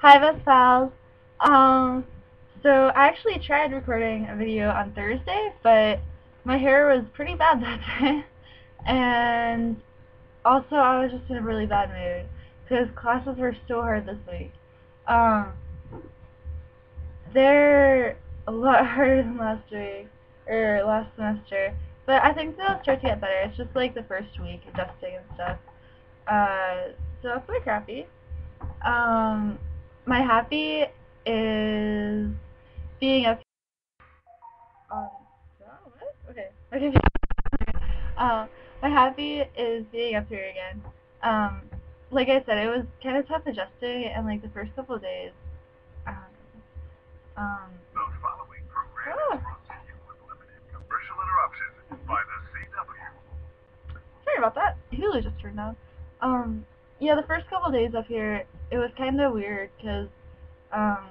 Hi, best pals. Um, so I actually tried recording a video on Thursday, but my hair was pretty bad that day, and also I was just in a really bad mood because classes were so hard this week. Um, they're a lot harder than last week or last semester, but I think they'll start to get better. It's just like the first week adjusting and stuff. Uh, so that's my crappy. Um, my happy is being up. Um, what? Okay. Okay. um, my happy is being up here again. Um, like I said, it was kind of tough adjusting, and like the first couple of days. Um, um, The following program Oh. is brought to you with limited commercial interruption by the CW. sorry about that. Hulu just turned on. Um, yeah, the first couple days up here, it was kind of weird because, um,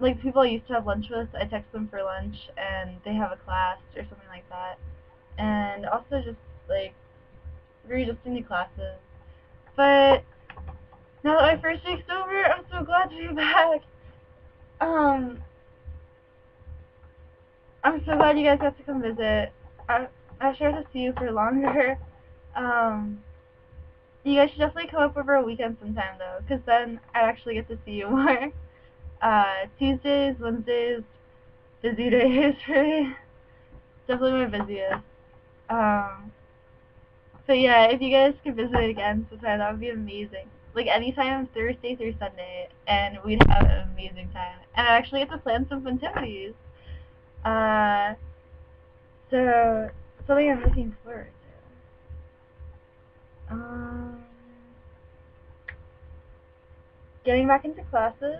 like people I used to have lunch with, I text them for lunch and they have a class or something like that, and also just like we're just in to classes. But now that my first week's over, I'm so glad to be back. Um, I'm so glad you guys got to come visit. I I sure to see you for longer. Um, you guys should definitely come up over a weekend sometime though, because then I'd actually get to see you more. Uh, Tuesdays, Wednesdays, busy days for me. Definitely my busiest. Um, but yeah, if you guys could visit again sometime, that would be amazing. Like anytime, Thursday through Sunday, and we'd have an amazing time. And I actually get to plan some activities. Uh, so something I'm looking forward. Um, getting back into classes.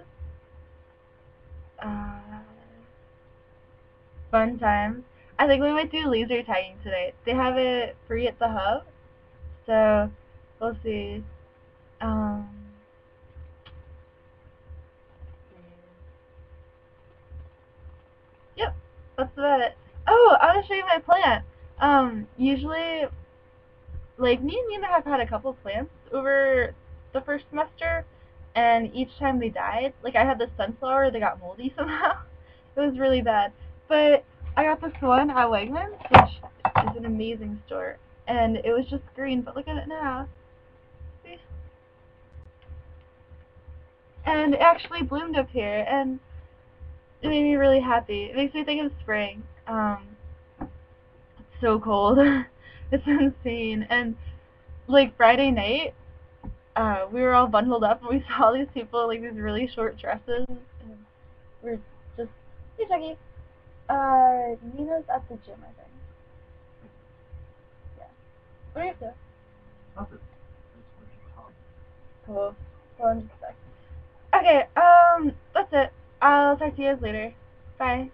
Uh, fun times. I think we might do laser tagging today. They have it free at the hub, so we'll see. Um, yep, that's about it. Oh, I want to show you my plant. Um, usually, like me and Nina have had a couple plants over the first semester, and each time they died, like I had this sunflower that got moldy somehow. it was really bad. But I got this one at Wegmans, which is an amazing store, and it was just green, but look at it now. See? And it actually bloomed up here, and it made me really happy. It makes me think of spring. Um, it's so cold. it's insane. And like Friday night, uh, we were all bundled up and we saw all these people like these really short dresses. And we are just, hey Jackie. Uh, Nina's at the gym, I think. Yeah. What are you up to? Nothing. Cool. Well, I'm just stuck. Okay, um, that's it. I'll talk to you guys later. Bye.